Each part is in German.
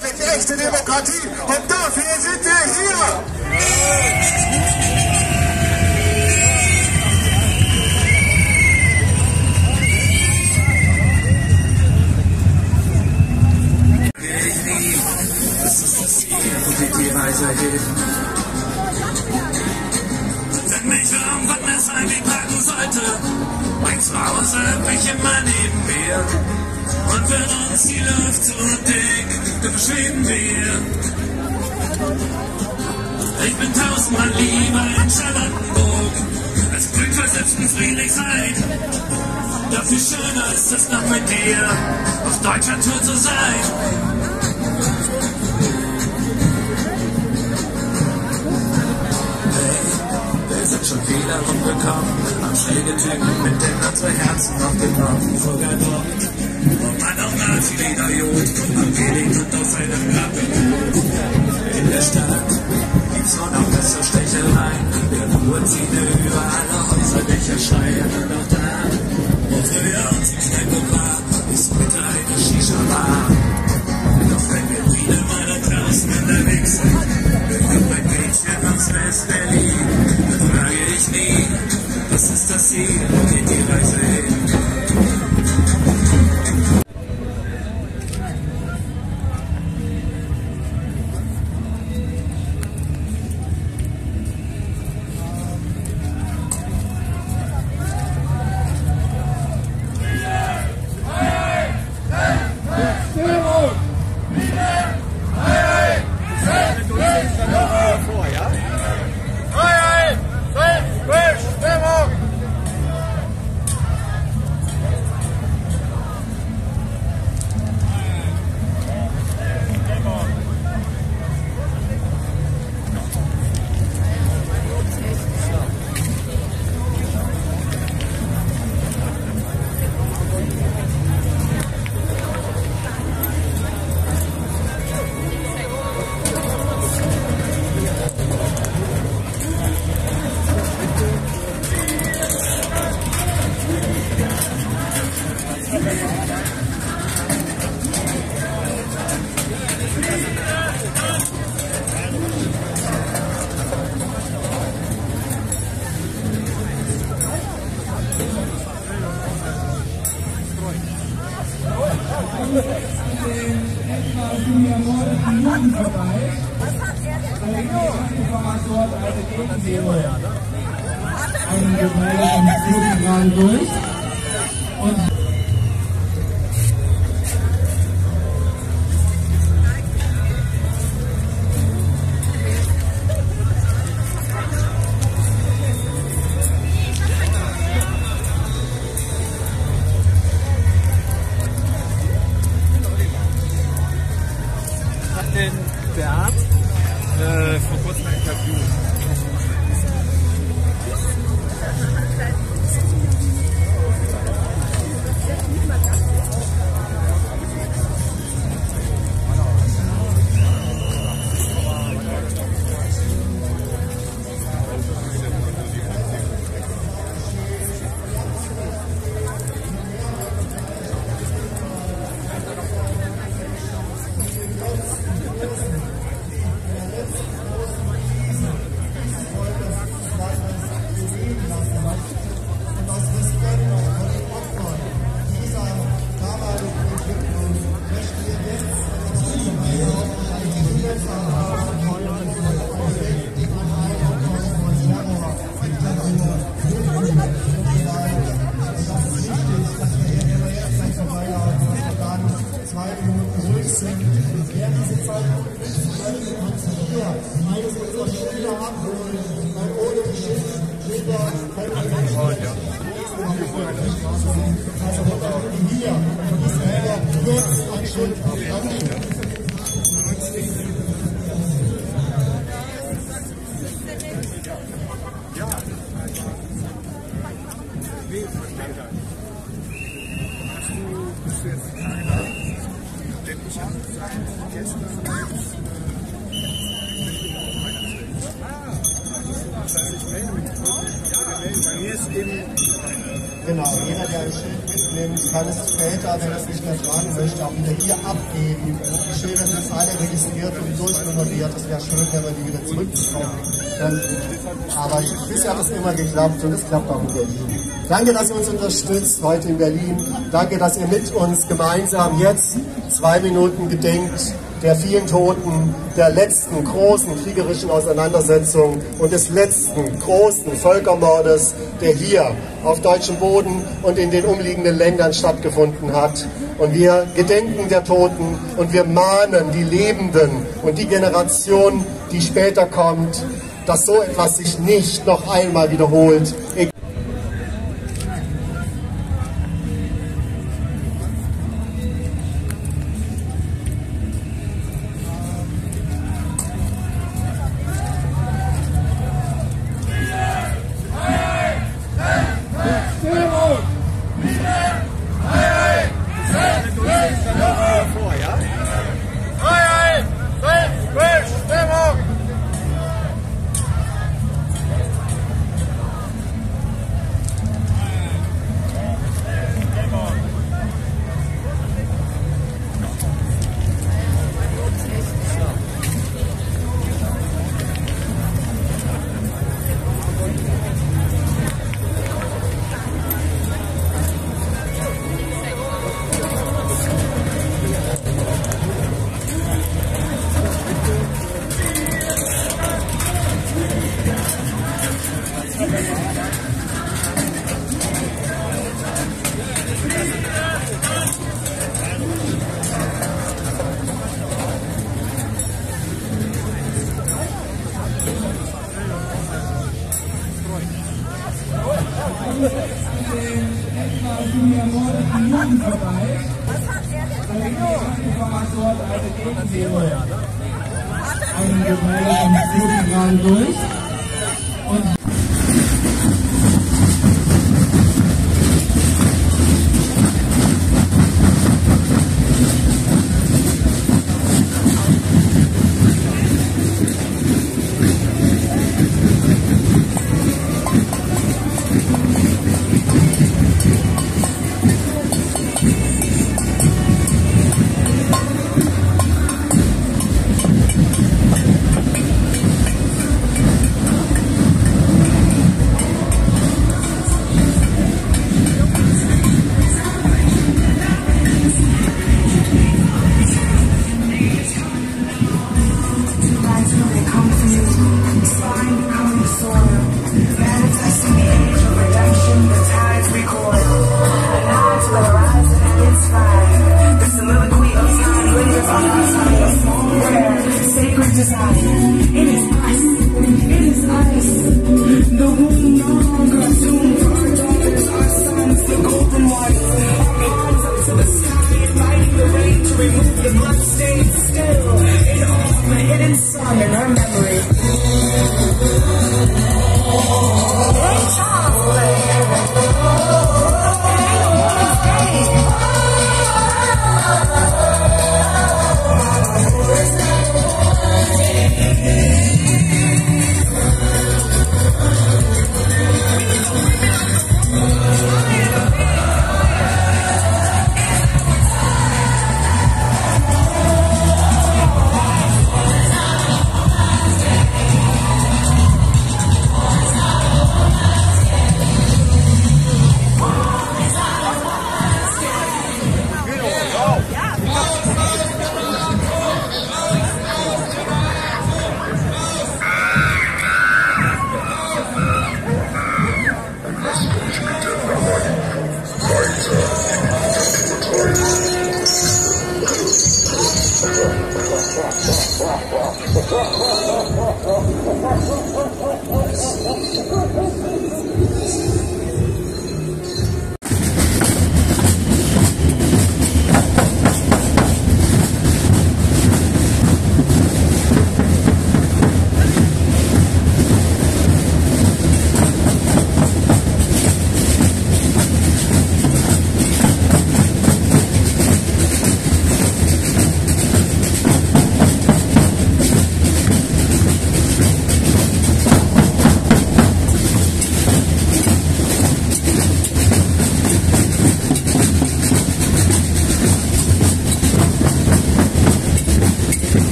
Die echte Demokratie und dafür sind wir hier. Ist es noch mit dir, auf deutscher Tour zu sein. Wir sind schon viele rumgekommen, haben schräge Typen mit den unsere Herzen auf dem Kopf. Sogar dort, wo man auch Nazi-Lieder jod, am Gehling und auf seinem Kappe. In der Stadt gibt's nur noch Messerstechereien, der Ruhezine über alle Häuserdächer schreien. Und auch da, wo früher West-Berlin, dann frage ich nie, was ist das Ziel, geht die Reise hin? Thank you. Es später, wenn er es nicht mehr tragen möchte, auch wieder hier abgeben. Die Schilder sind alle registriert und durchnummeriert. Es wäre schön, wenn wir die wieder zurückbekommen könnten. Aber bisher hat es immer geklappt und es klappt auch in Berlin. Danke, dass ihr uns unterstützt heute in Berlin. Danke, dass ihr mit uns gemeinsam jetzt zwei Minuten gedenkt der vielen Toten, der letzten großen kriegerischen Auseinandersetzung und des letzten großen Völkermordes, der hier auf deutschem Boden und in den umliegenden Ländern stattgefunden hat. Und wir gedenken der Toten und wir mahnen die Lebenden und die Generation, die später kommt, dass so etwas sich nicht noch einmal wiederholt. Gerade durch. Und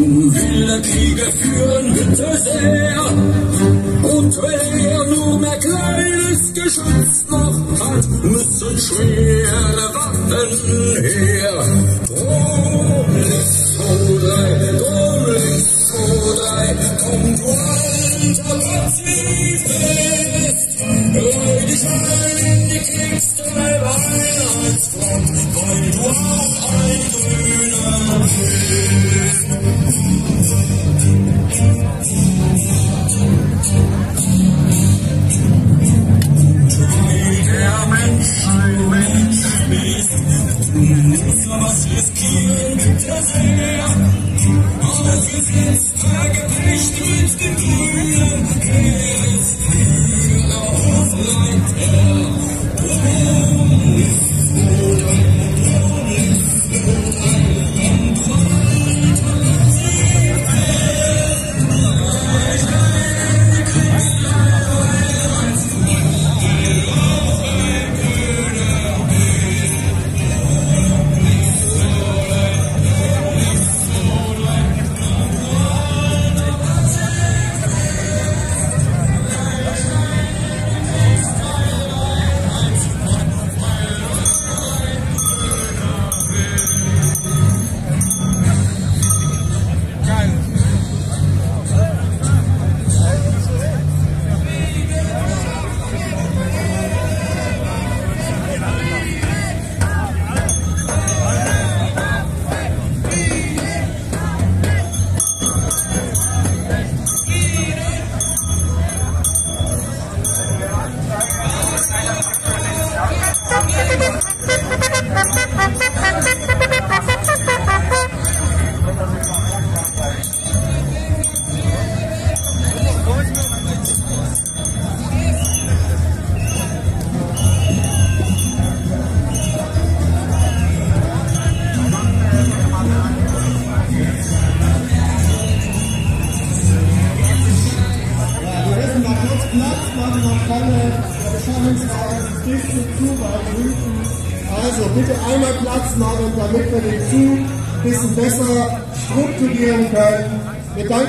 Wilde Kriege führen bitte sehr. Und wer nur mehr kleines Geschütz noch hat, müssen schwere Waffen her. Drum links, zwei, drei, drum links, zwei, drei, kommt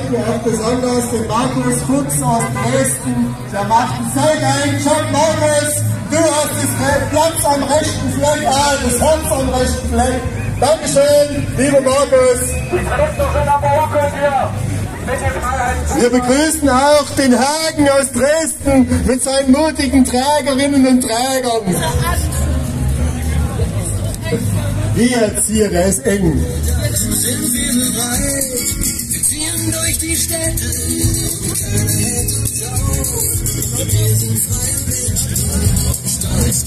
Wir danken auch besonders dem Markus Fuchs aus Dresden. Der macht einen sehr Job. Markus, du hast das Platz am rechten Fleck, ah, das Herz am rechten Fleck. Dankeschön, lieber Markus. Wir begrüßen auch den Hagen aus Dresden mit seinen mutigen Trägerinnen und Trägern. Wie jetzt hier, der ist eng. Sind wir bereit. Wir ziehen durch die Städte. Auf. Wir sind Menschen. Stolz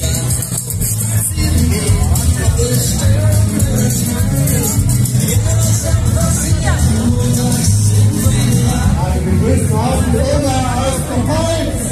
begrüßen auch die Oma aus dem Holz.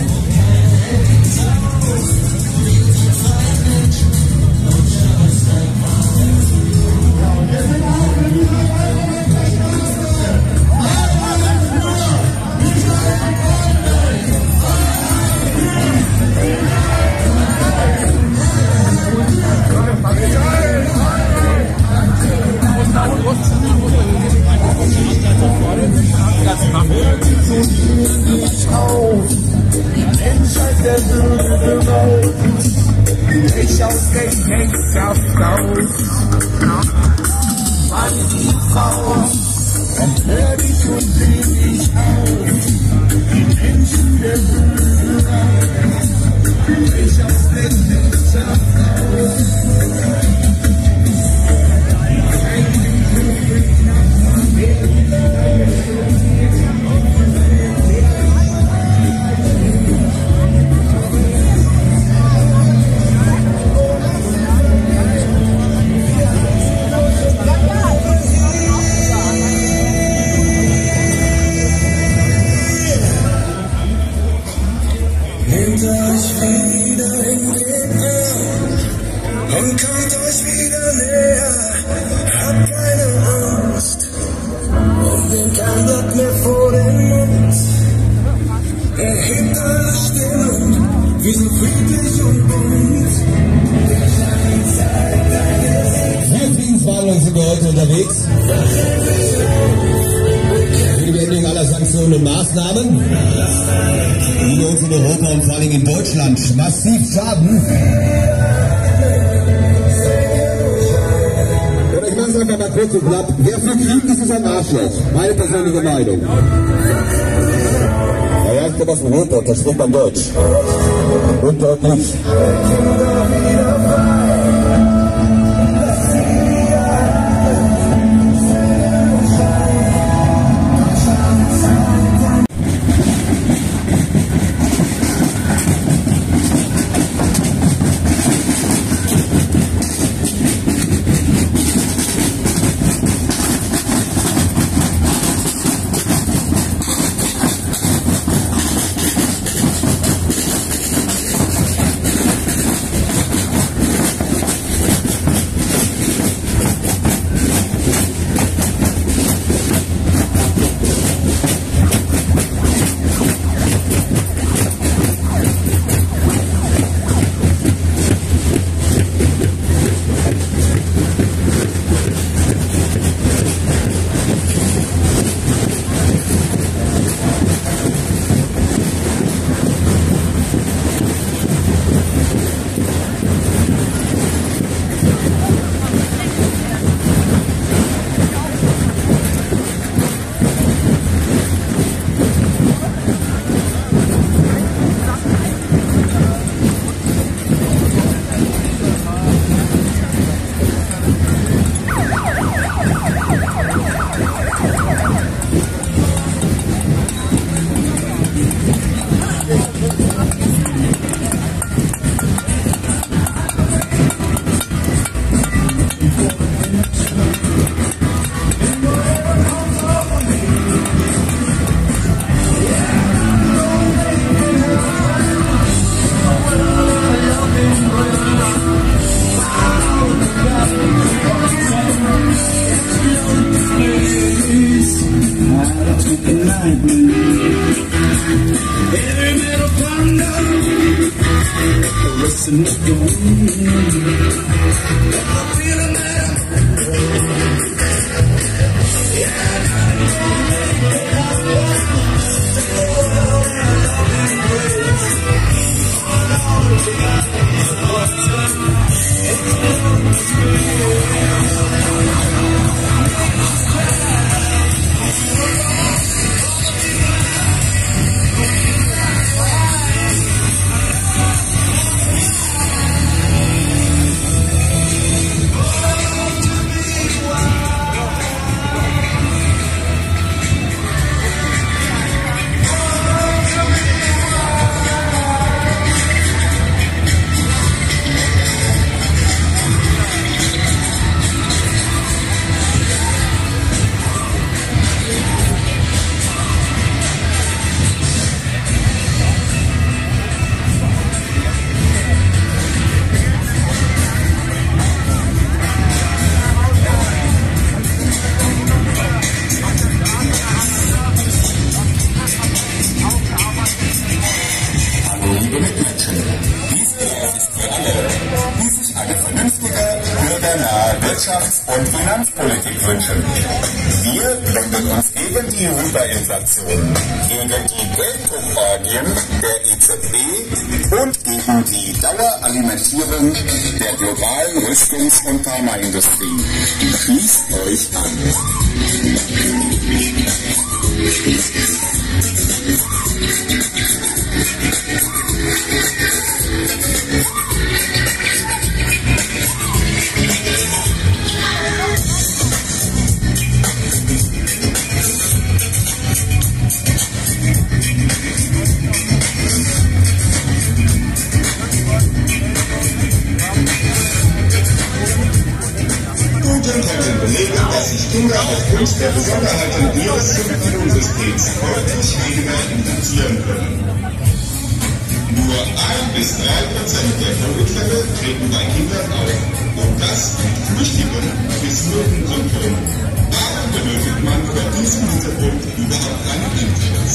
Allem in Deutschland massiv schaden. Und ich mache es einfach mal kurz und knapp. Wer für Krieg ist, ist ein Arschloch. Meine persönliche Meinung. Ja, ich bin aus dem Ruhrpott, da spricht man Deutsch. Und deutlich. Gegen die Daueralimentierung der globalen Rüstungs- und Pharmaindustrie. Schließt euch an. Studien Aufgrund der Besonderheiten ihres Immunsystems deutlich weniger infizieren können. Nur ein bis drei Prozent der Covid-Fälle treten bei Kindern auf. Und das mit flüchtigen bis milden Symptomen. Warum benötigt man vor diesem Hintergrund überhaupt einen Impfschutz?